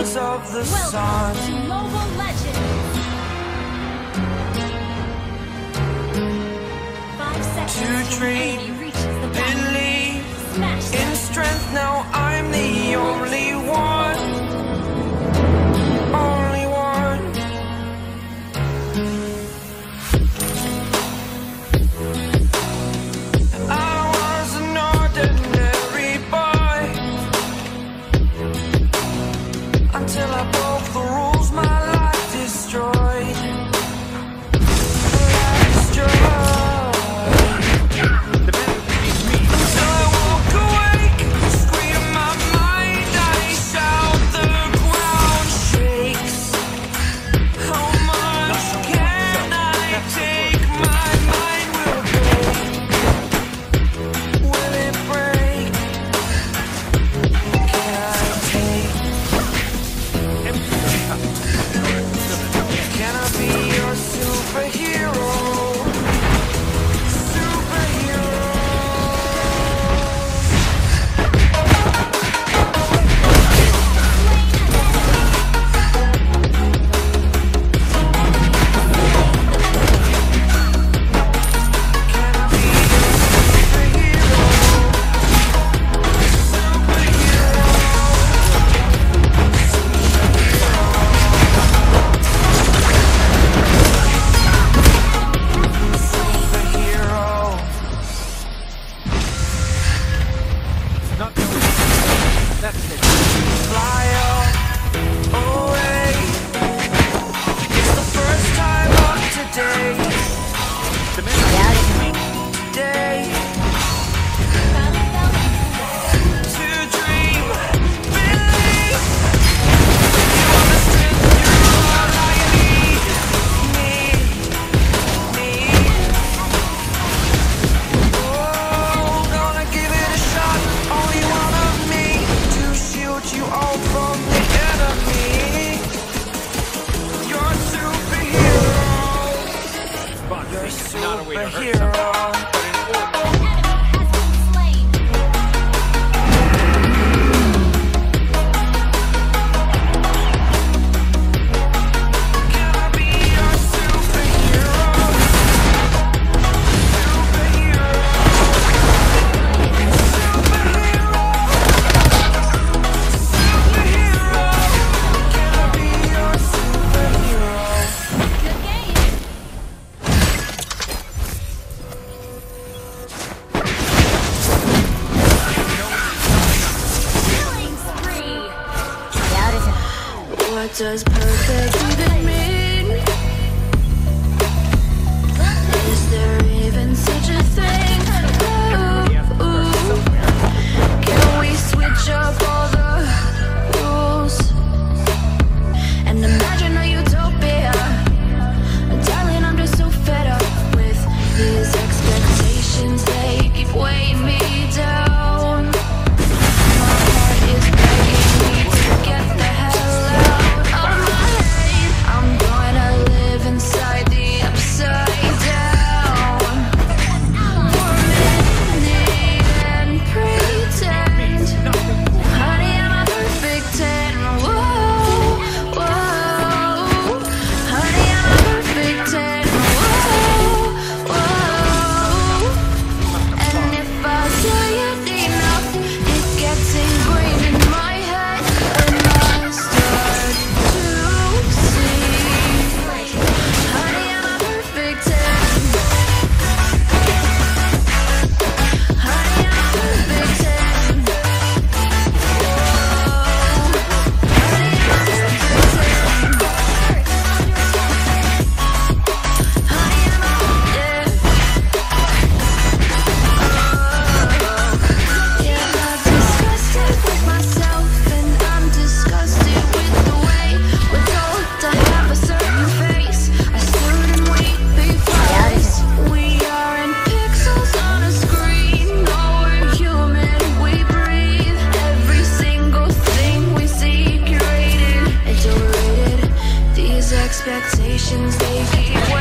Sons of the Welcome sun. to Mobile Legends. Five seconds to dream, in strength. Now I'm the only one. You're not a way to hurt hero. just perfect. expectations. They keep